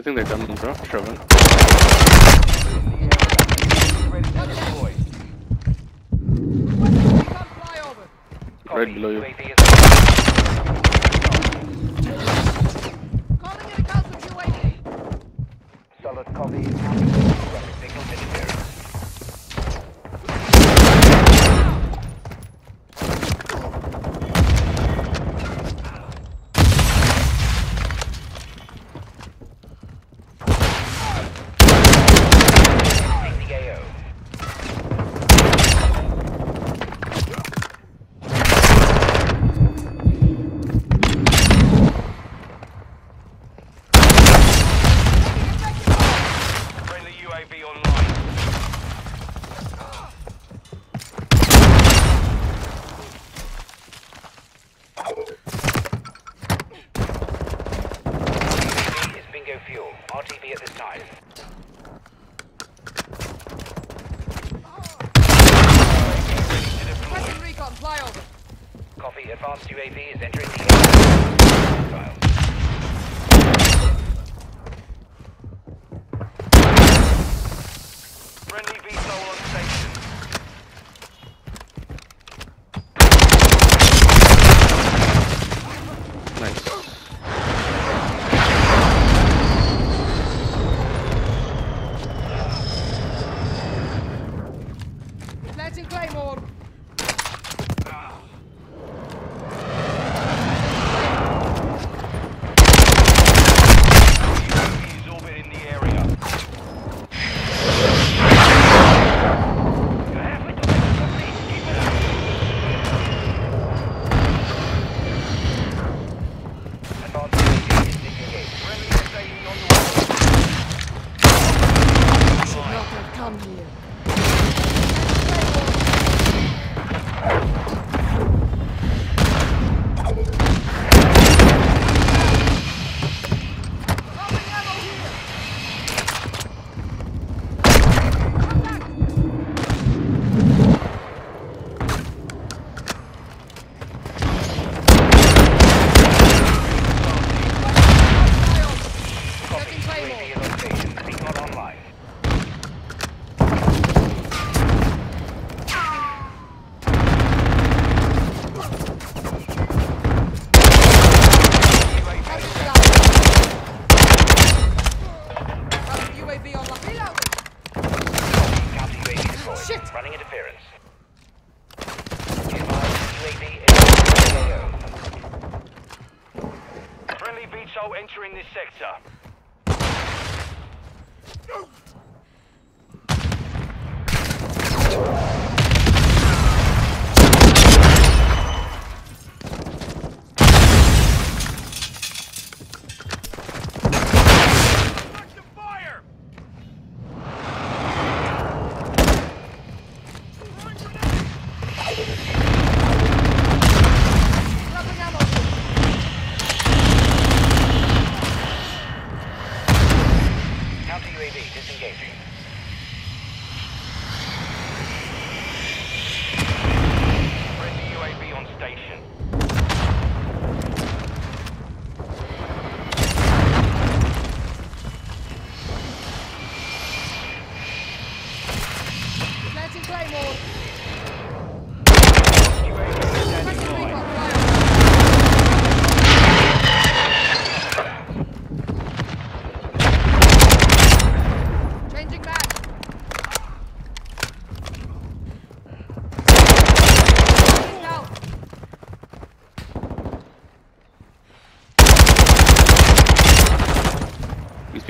I think they're coming, bro. Shoving. Right below you.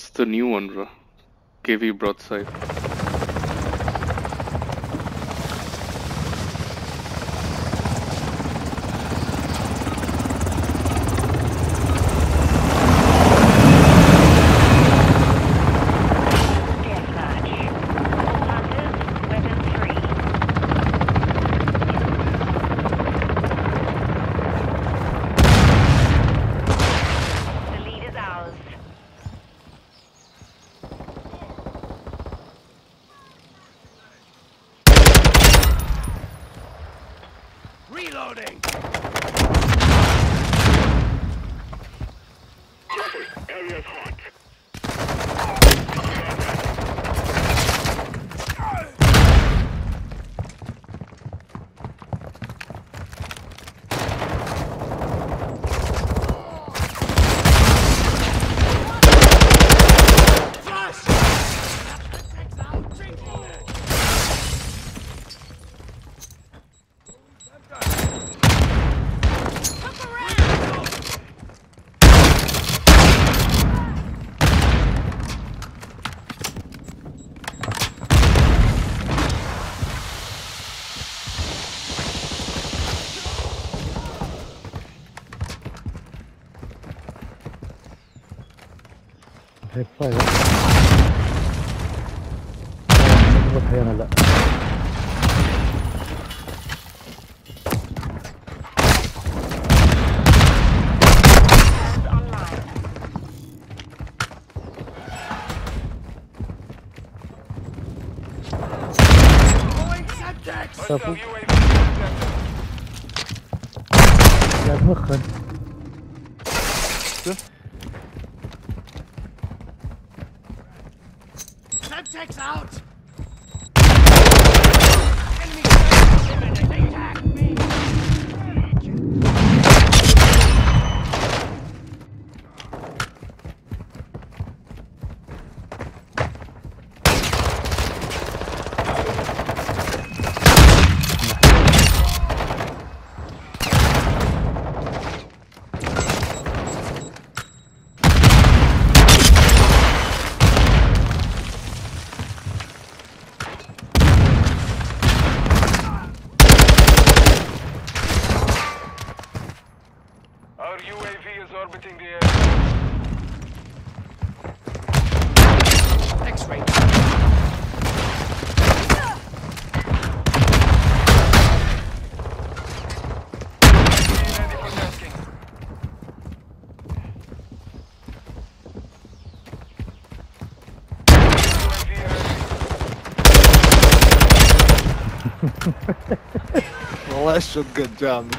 That's the new one, bro. KV broadside. careful. Yeah, Brooklyn. Semtex out! الشوت قد جامد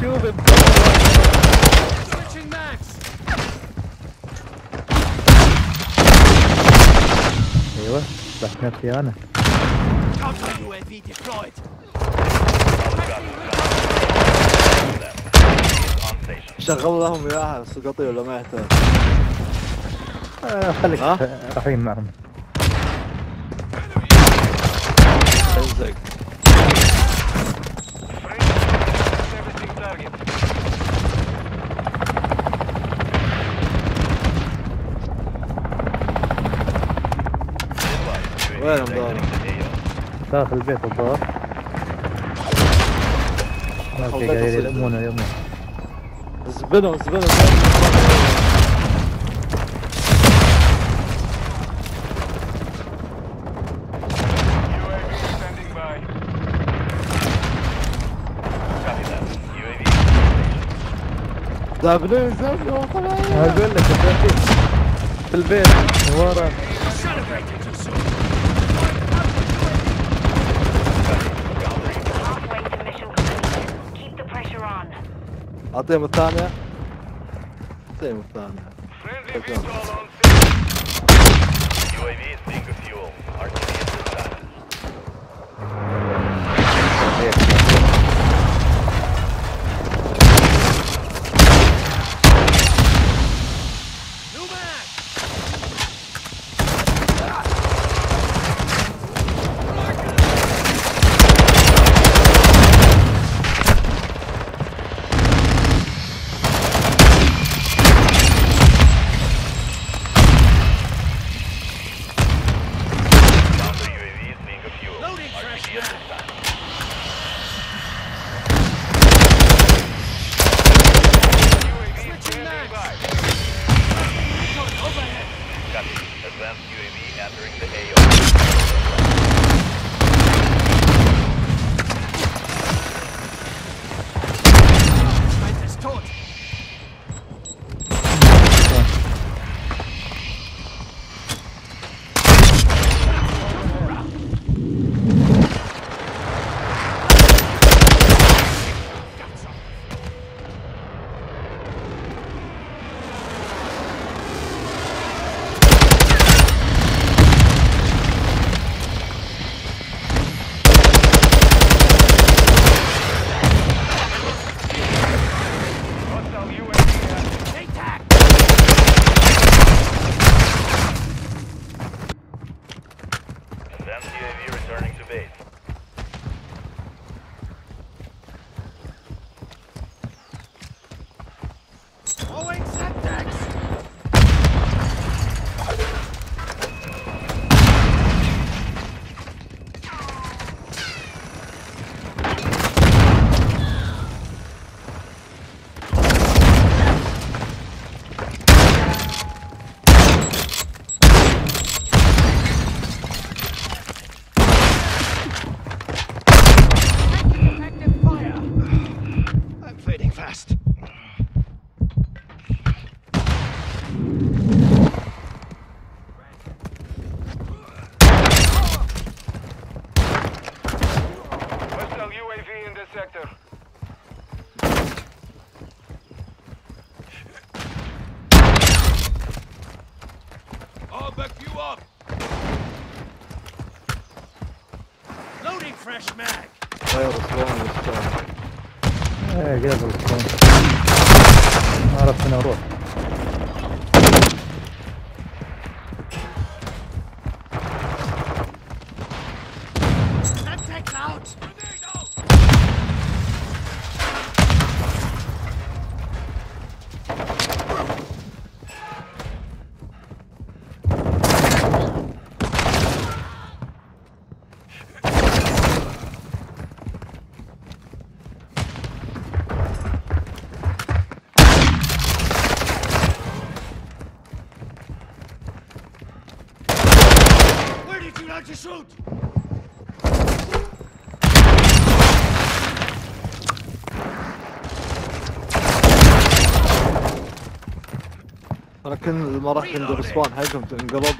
شوف! أيوه نفسي أنا Counter UAV deployed! On station. شغل لهم اياها سقطي ولا ما يحتاج آه، خليك؟ رحيم معهم داخل البيت الظاهر. ما في أصير. يلمونه يلمونه زبنهم زبنهم. UAV زابنين زابنين أقول لك. البيت في البيت. ورا. Atë e më thane Atë e më thane Friendly VTOL on UAV is being fuel Artillery sector. I'll back you up. Loading fresh mag. Well, the spawn is done. Hey, get up the spawn. Not up to no door. Shoot! أنا ما راح تنقلب سبان هجم تنقلب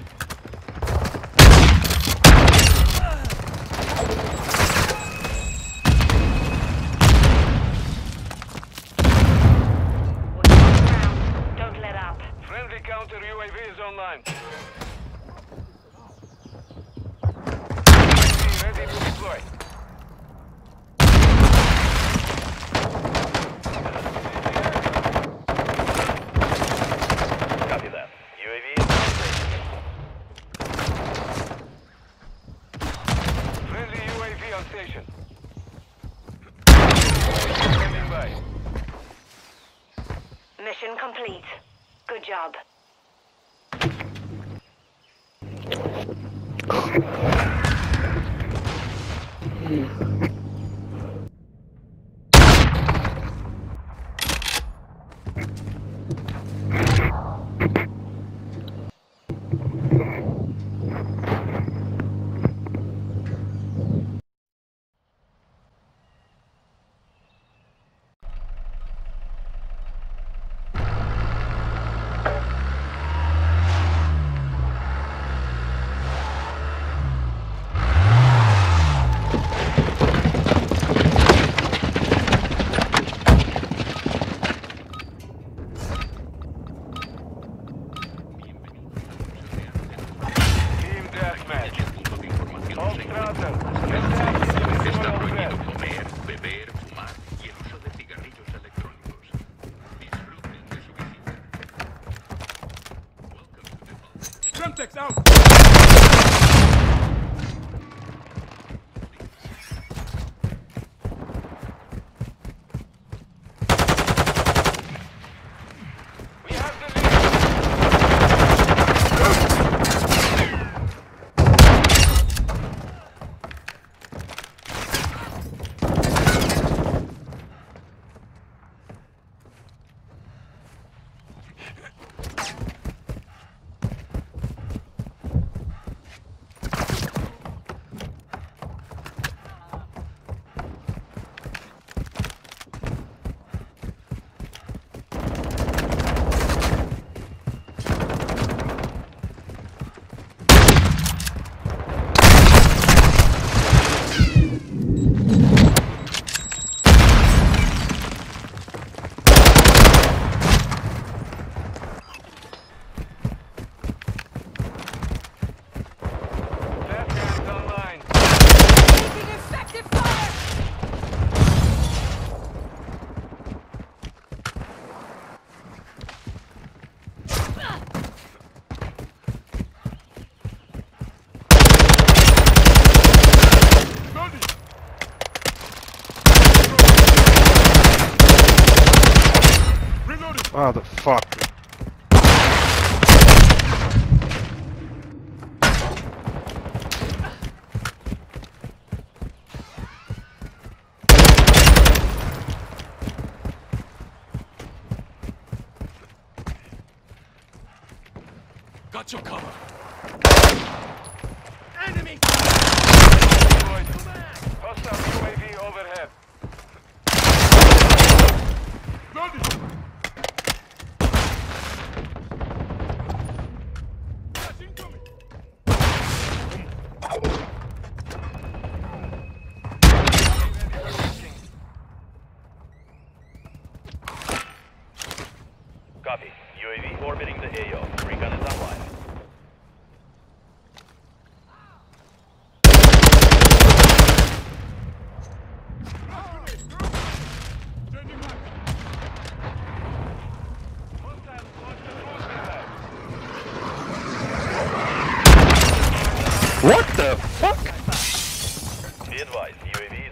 advised, UAV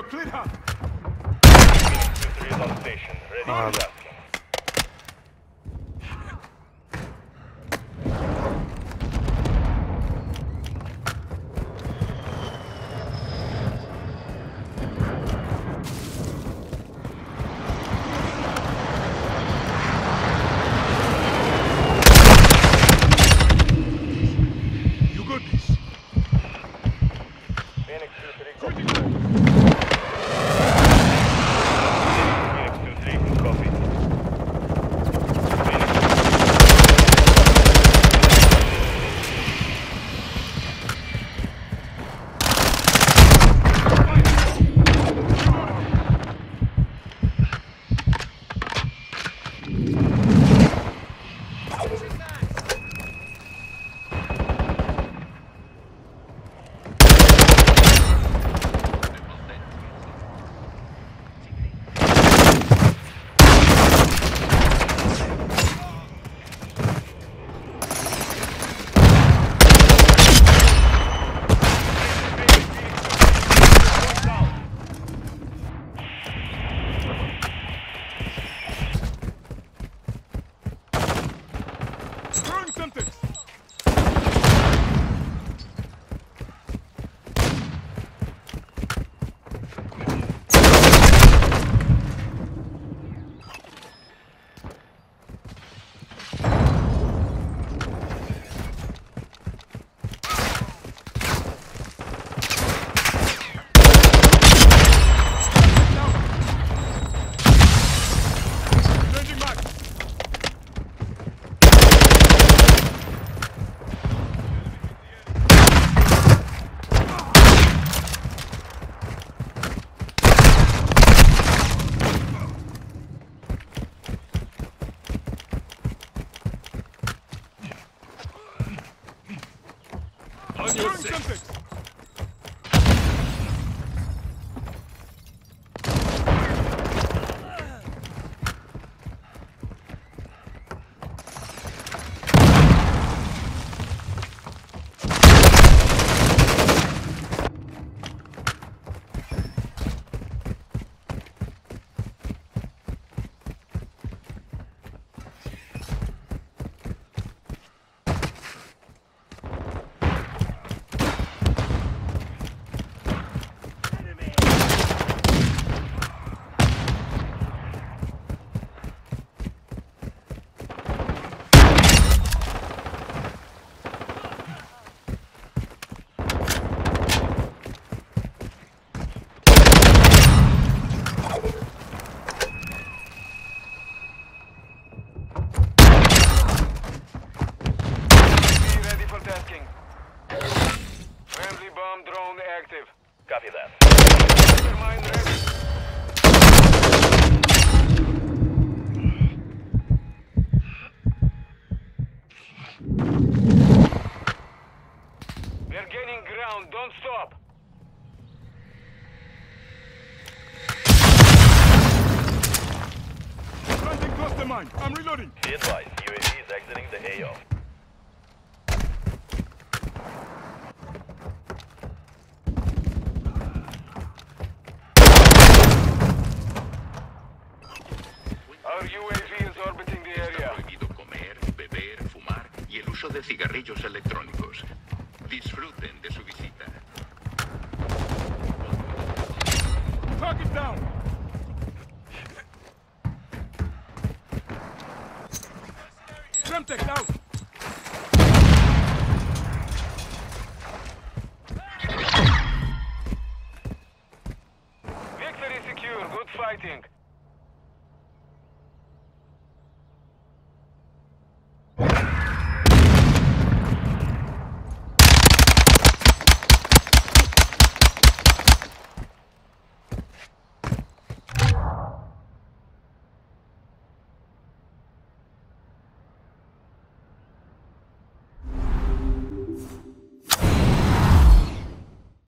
your cleanup. Three is Copy that. Disfruten de su visita. Target down!